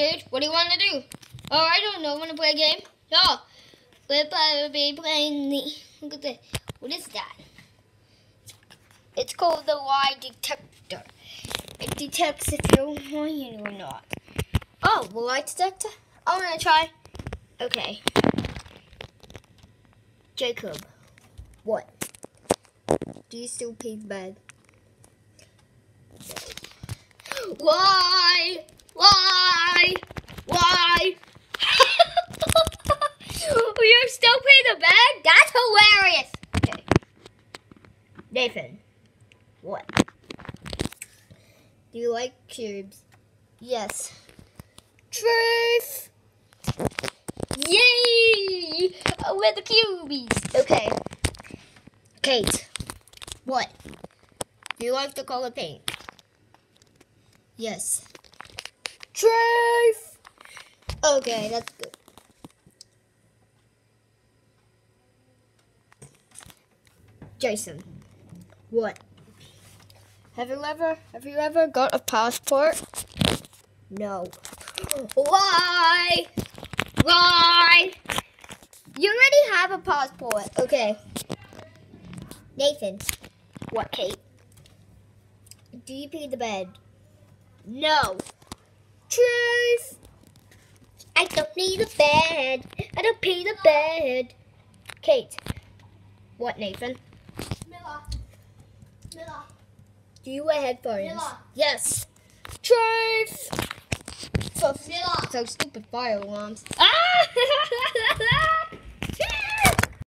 dude. What do you want to do? Oh, I don't know. Want to play a game? No. We'll be playing the. Look at this. What is that? It's called the lie detector. It detects if you're lying or not. Oh, the lie detector? I'm gonna try. Okay. Jacob, what? Do you still pee bed? Why? Why? Still paying the bag? That's hilarious. Okay. Nathan, what? Do you like cubes? Yes. Truth! Yay! Oh, we're the cubies. Okay. Kate, what? Do you like the color paint? Yes. Truth! Okay, that's good. Jason, what? Have you ever have you ever got a passport? No. Why? Why? You already have a passport. Okay. Nathan. What, Kate? Do you pee the bed? No. Truth. I don't need a bed. I don't pee the bed. Kate. What, Nathan? Miller. Miller. Do you wear headphones? Miller. Yes. Truth. So, so stupid fire alarms. Ah!